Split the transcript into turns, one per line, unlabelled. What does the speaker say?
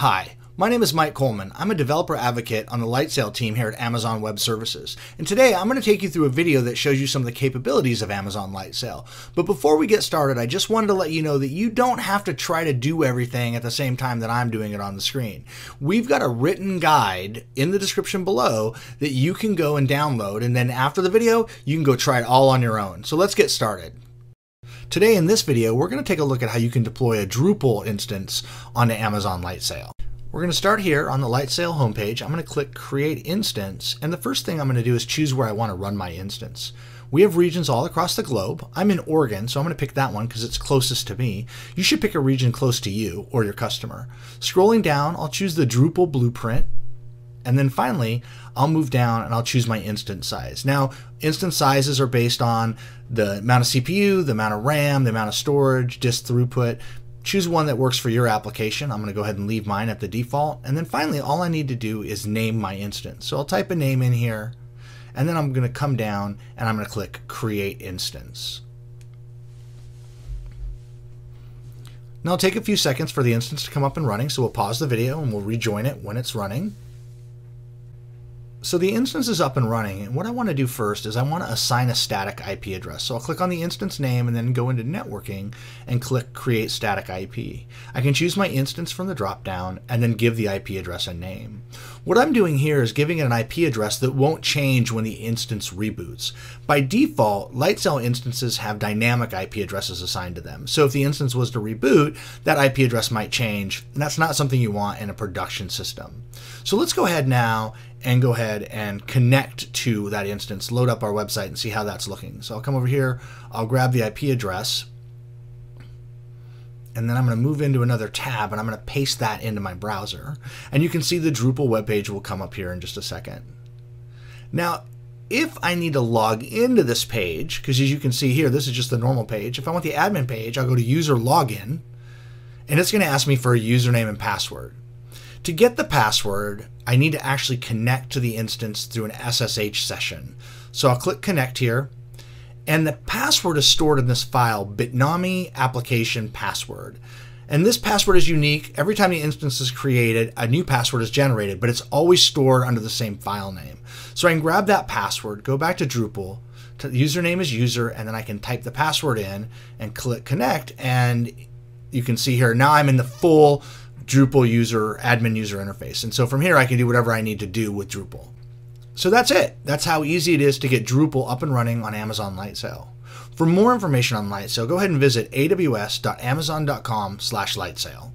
Hi, my name is Mike Coleman. I'm a developer advocate on the Lightsail team here at Amazon Web Services. And today I'm going to take you through a video that shows you some of the capabilities of Amazon Lightsail. But before we get started, I just wanted to let you know that you don't have to try to do everything at the same time that I'm doing it on the screen. We've got a written guide in the description below that you can go and download. And then after the video, you can go try it all on your own. So let's get started. Today in this video, we're going to take a look at how you can deploy a Drupal instance onto Amazon Lightsail. We're going to start here on the Lightsail homepage. I'm going to click Create Instance, and the first thing I'm going to do is choose where I want to run my instance. We have regions all across the globe. I'm in Oregon, so I'm going to pick that one because it's closest to me. You should pick a region close to you or your customer. Scrolling down, I'll choose the Drupal blueprint, and then finally, I'll move down and I'll choose my instance size. Now, instance sizes are based on the amount of CPU, the amount of RAM, the amount of storage, disk throughput. Choose one that works for your application. I'm going to go ahead and leave mine at the default. And then finally, all I need to do is name my instance. So I'll type a name in here, and then I'm going to come down and I'm going to click Create Instance. Now it'll take a few seconds for the instance to come up and running, so we'll pause the video and we'll rejoin it when it's running. So the instance is up and running, and what I want to do first is I want to assign a static IP address. So I'll click on the instance name and then go into networking and click create static IP. I can choose my instance from the dropdown and then give the IP address a name. What I'm doing here is giving it an IP address that won't change when the instance reboots. By default, Lightsail instances have dynamic IP addresses assigned to them. So if the instance was to reboot, that IP address might change, and that's not something you want in a production system. So let's go ahead now and go ahead and connect to that instance, load up our website and see how that's looking. So I'll come over here, I'll grab the IP address, and then I'm going to move into another tab and I'm going to paste that into my browser. And you can see the Drupal webpage will come up here in just a second. Now, if I need to log into this page, because as you can see here, this is just the normal page. If I want the admin page, I'll go to user login, and it's going to ask me for a username and password. To get the password, I need to actually connect to the instance through an SSH session. So I'll click connect here, and the password is stored in this file, Bitnami application password. And this password is unique. Every time the instance is created, a new password is generated, but it's always stored under the same file name. So I can grab that password, go back to Drupal, the username is user, and then I can type the password in and click connect, and you can see here, now I'm in the full Drupal user, admin user interface. And so from here, I can do whatever I need to do with Drupal. So that's it. That's how easy it is to get Drupal up and running on Amazon Lightsail. For more information on Lightsail, go ahead and visit aws.amazon.com slash lightsail.